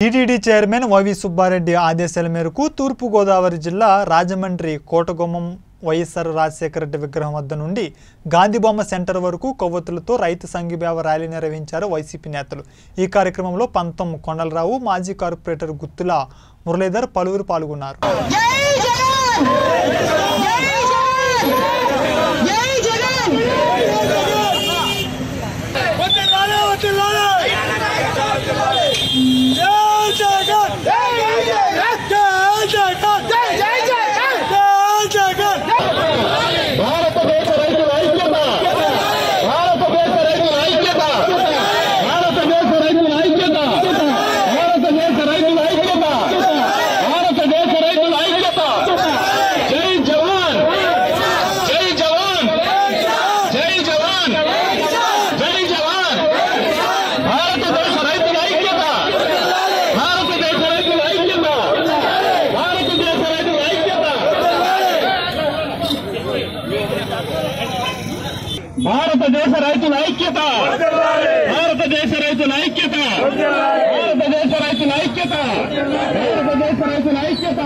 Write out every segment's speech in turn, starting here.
TTD chairman YV Subbareddy ఆదేశాల మేరకు తూర్పుగోదావరి జిల్లా రాజమండ్రి కోటగుమ్మం వైఎస్ఆర్ రాజశేఖర రెడ్డి విగ్రహం వద్ద నుండి గాంధీబొమ్మ సెంటర్ వరకు కొవ్వొత్తులతో రైతు సంఘీభావ ర్యాలీ నిర్వహించారు వైసీపీ నేతలు. ఈ కార్యక్రమంలో పంతం కొండలరావు మాజీ కార్పొరేటర్ గుత్తుల మురళీధర్ పలువురు పాల్గొన్నారు జై జగన్ జై జగన్ జై జగన్ వదిలాలే వదిలాలే జై జగన్ జై జగన్ జై జగన్ జై జగన్ జై జగన్ భారతదేశ రైతుల ఐక్యత భారతదేశ రైతుల ఐక్యత భారతదేశ రైతుల ఐక్యత భారతదేశ రైతుల ఐక్యత భారతదేశ రైతుల ఐక్యత జై జవాన్ జై జవాన్ జై జవాన్ జై జవాన్ భారతదేశ రైతుల ఐక్యత భారతదేశ రైతుల ఐక్యత భారతదేశ రైతుల ఐక్యత భారతదేశ రైతుల ఐక్యత. భారతదేశ రైతుల ఐక్యత. భారతదేశ రైతుల ఐక్యత. భారతదేశ రైతుల ఐక్యత.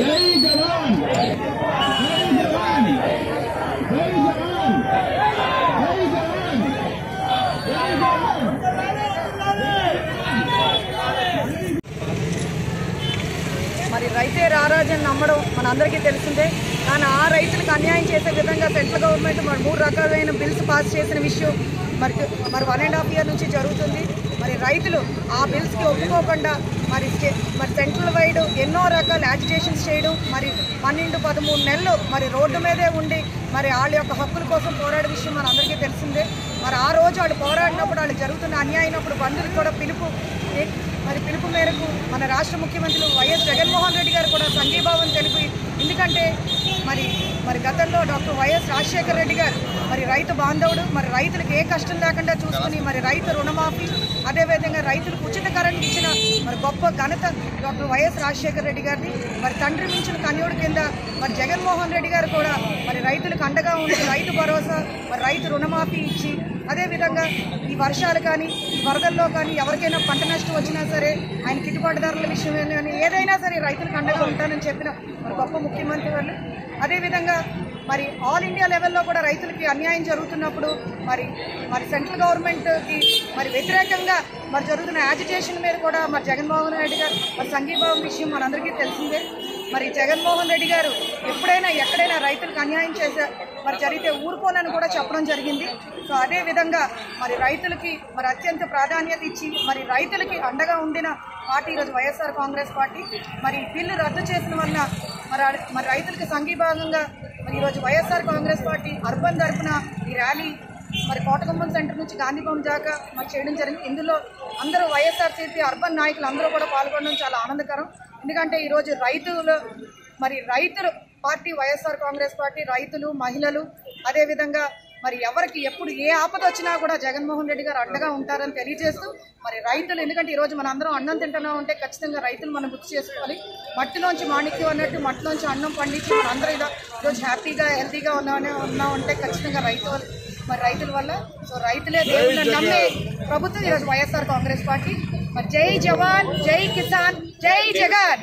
జై జవాన్. జై జవాన్. జై జవాన్. జై జవాన్. జై జవాన్. మరి రైతే రారాజని నమ్మడం మనందరికీ తెలిసిందే. కానీ ఆ రైతులకు అన్యాయం చేసే విధంగా సెంట్రల్ గవర్నమెంట్ మరి మూడు రకాలైన బిల్స్ పాస్ చేసిన విషయం మరి మరి వన్ అండ్ హాఫ్ ఇయర్ నుంచి జరుగుతుంది. మరి రైతులు ఆ బిల్స్కి ఒప్పుకోకుండా మరి మరి సెంట్రల్ వైడ్ ఎన్నో రకాల యాజిటేషన్స్ చేయడం మరి పన్నెండు పదమూడు నెలలు మరి రోడ్డు మీదే ఉండి మరి వాళ్ళ యొక్క హక్కుల కోసం పోరాడే విషయం మన అందరికీ తెలిసిందే. మరి ఆ రోజు వాళ్ళు పోరాడినప్పుడు వాళ్ళు జరుగుతున్న అన్యాయమైనప్పుడు బంధువులకు కూడా పిలుపు మరి పిలుపు మేరకు మన రాష్ట్ర ముఖ్యమంత్రులు వైఎస్ జగన్మోహన్ రెడ్డి గారు కూడా సంఘీభావం తెలిపి ఎందుకంటే మరి మరి గతంలో డాక్టర్ వైఎస్ రాజశేఖర రెడ్డి గారు మరి రైతు బాంధవుడు మరి రైతులకు ఏ కష్టం లేకుండా చూసుకుని మరి రైతు రుణమాఫీ అదేవిధంగా రైతులకు ఉచిత కరెంట్ ఇచ్చిన గొప్ప ఘనత డాక్టర్ వైఎస్ రాజశేఖర రెడ్డి గారిని మరి తండ్రి మించిన కన్యుడు కింద మరి జగన్మోహన్ రెడ్డి గారు కూడా మరి రైతులకు అండగా ఉండి రైతు భరోసా మరి రైతు రుణమాఫీ ఇచ్చి అదేవిధంగా ఈ వర్షాలు కానీ ఈ వరదల్లో కానీ ఎవరికైనా పంట నష్టం వచ్చినా సరే ఆయన గిట్టుబాటు ధరల విషయం కానీ ఏదైనా సరే రైతులకు అండగా ఉంటానని చెప్పిన మరి గొప్ప ముఖ్యమంత్రి వాళ్ళు. అదేవిధంగా మరి ఆల్ ఇండియా లెవెల్లో కూడా రైతులకి అన్యాయం జరుగుతున్నప్పుడు మరి మరి సెంట్రల్ గవర్నమెంట్కి మరి వ్యతిరేకంగా మరి జరుగుతున్న యాజిటేషన్ మీద కూడా మరి జగన్మోహన్ రెడ్డి గారు మరి సంఘీభావం విషయం మనందరికీ తెలిసిందే. మరి జగన్మోహన్ రెడ్డి గారు ఎప్పుడైనా ఎక్కడైనా రైతులకు అన్యాయం చేసే మరి జరిగితే ఊరుకోనని కూడా చెప్పడం జరిగింది. సో అదే విధంగా మరి రైతులకి మరి అత్యంత ప్రాధాన్యత ఇచ్చి మరి రైతులకి అండగా ఉండిన పార్టీ ఈరోజు వైఎస్ఆర్ కాంగ్రెస్ పార్టీ. మరి బిల్లు రద్దు చేసిన వల్ల మరి మరి రైతులకి సంఘీభాగంగా మరి ఈరోజు వైఎస్ఆర్ కాంగ్రెస్ పార్టీ అర్బన్ తరఫున ఈ ర్యాలీ మరి కోటగుమ్మం సెంటర్ నుంచి గాంధీభవన్ దాకా మరి చేయడం జరిగింది. ఇందులో అందరూ వైఎస్ఆర్సీపీ అర్బన్ నాయకులు అందరూ కూడా పాల్గొనడం చాలా ఆనందకరం. ఎందుకంటే ఈరోజు రైతులు మరి రైతులు పార్టీ వైఎస్ఆర్ కాంగ్రెస్ పార్టీ రైతులు మహిళలు అదేవిధంగా మరి ఎవరికి ఎప్పుడు ఏ ఆపద వచ్చినా కూడా జగన్మోహన్ రెడ్డి గారు అండగా ఉంటారని తెలియజేస్తూ మరి రైతులు ఎందుకంటే ఈరోజు మన అందరం అన్నం తింటున్నాం అంటే ఖచ్చితంగా రైతులు మనం గుర్తు చేసుకోవాలి. మట్టిలోంచి మాణిక్యం అన్నట్టు మట్టిలోంచి అన్నం పండించి మన అందరూ ఇలా ఈరోజు హ్యాపీగా హెల్తీగా ఉన్నామని ఉన్నామంటే ఖచ్చితంగా రైతు మరి రైతుల వల్ల. సో రైతులే దేవుళ్ళని నమ్మే ప్రభుత్వం ఈరోజు వైఎస్ఆర్ కాంగ్రెస్ పార్టీ. మరి జై జవాన్ జై కిసాన్ జై జగన్.